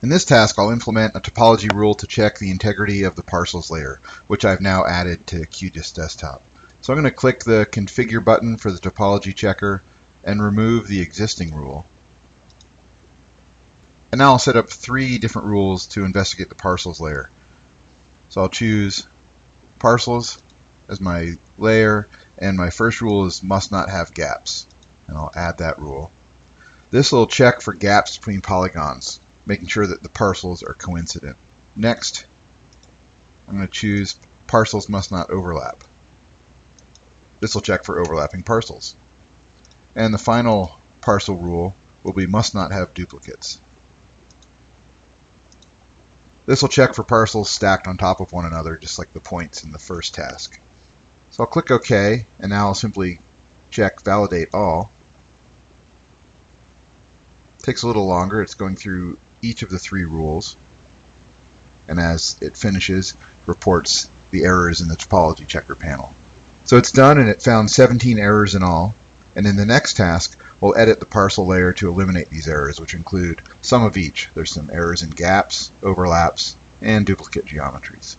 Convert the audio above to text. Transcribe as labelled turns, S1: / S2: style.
S1: In this task, I'll implement a topology rule to check the integrity of the parcels layer, which I've now added to QGIS Desktop. So I'm going to click the Configure button for the topology checker and remove the existing rule. And now I'll set up three different rules to investigate the parcels layer. So I'll choose parcels as my layer, and my first rule is must not have gaps. And I'll add that rule. This will check for gaps between polygons making sure that the parcels are coincident. Next, I'm going to choose parcels must not overlap. This will check for overlapping parcels. And the final parcel rule will be must not have duplicates. This will check for parcels stacked on top of one another, just like the points in the first task. So I'll click OK, and now I'll simply check Validate All. It takes a little longer. It's going through each of the three rules, and as it finishes, reports the errors in the topology checker panel. So it's done and it found 17 errors in all, and in the next task, we'll edit the parcel layer to eliminate these errors, which include some of each. There's some errors in gaps, overlaps, and duplicate geometries.